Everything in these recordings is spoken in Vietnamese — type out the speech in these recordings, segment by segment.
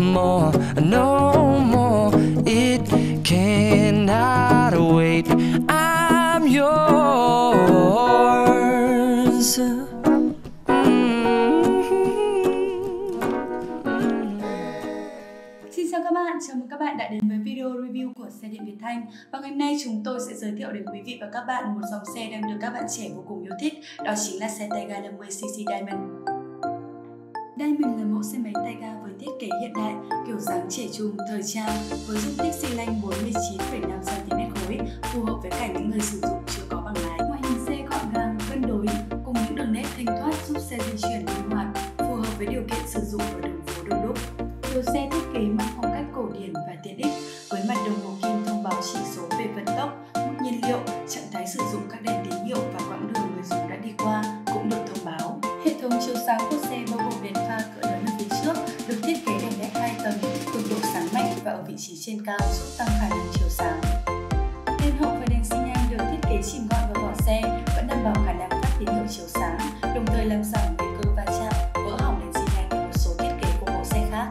more, no more. It cannot wait. I'm yours. Mm-hmm. Xin chào các bạn, chào mừng các bạn đã đến với video review của xe điện Việt Thanh Và ngày hôm nay chúng tôi sẽ giới thiệu đến quý vị và các bạn một dòng xe đang được các bạn trẻ vô cùng yêu thích Đó chính là xe Tayga 50cc Diamond đây mình là mẫu xe máy tay ga với thiết kế hiện đại, kiểu dáng trẻ trung, thời trang với dung tích xi lanh 49,5 cm khối, phù hợp với cả những người sử dụng chưa có bằng lái. Ngoại hình xe gọn gàng, cân đối cùng những đường nét thanh thoát giúp xe di chuyển linh hoạt, phù hợp với điều kiện sử dụng ở đường phố đông đúc. Nhiều xe thiết kế mang ở vị trí trên cao giúp tăng khả năng chiếu sáng. Đèn hậu và đèn xi nhan được thiết kế chỉnh gọn vào vỏ xe, vẫn đảm bảo khả năng phát tín hiệu chiếu sáng, đồng thời làm giảm nguy cơ va chạm, vỡ hỏng đèn xi nhan của một số thiết kế của mẫu xe khác.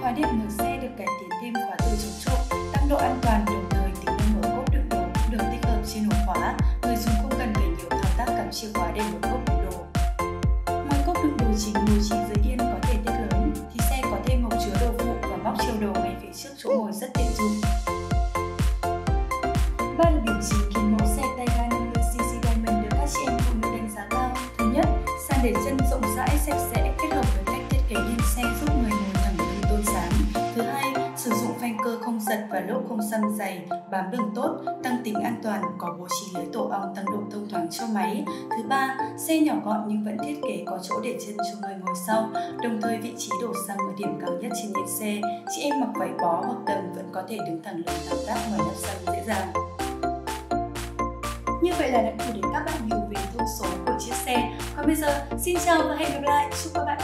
Khóa điện mở xe được cải tiến thêm khóa từ chống trộm, tăng độ an toàn đồng thời tính năng mở cốp đựng đồ cũng được tích hợp trên ổ khóa. Người dùng không cần phải nhiều thao tác cắm chìa khóa để mở chiều trước chỗ ngồi rất tiện dụng. Và lốp không xăm dày, bám đường tốt, tăng tính an toàn, có bố trí lưới tổ ong tăng độ thông thoáng cho máy. Thứ ba, xe nhỏ gọn nhưng vẫn thiết kế có chỗ để chân cho người ngồi sau, đồng thời vị trí đổ xăng ở điểm cao nhất trên yên xe. Chị em mặc váy bó hoặc tầm vẫn có thể đứng thẳng lưng thao tác ngoài nắp xăng dễ dàng. Như vậy là đã đủ để các bạn hiểu về thông số của chiếc xe. Còn bây giờ, xin chào và hẹn gặp lại. Chúc các bạn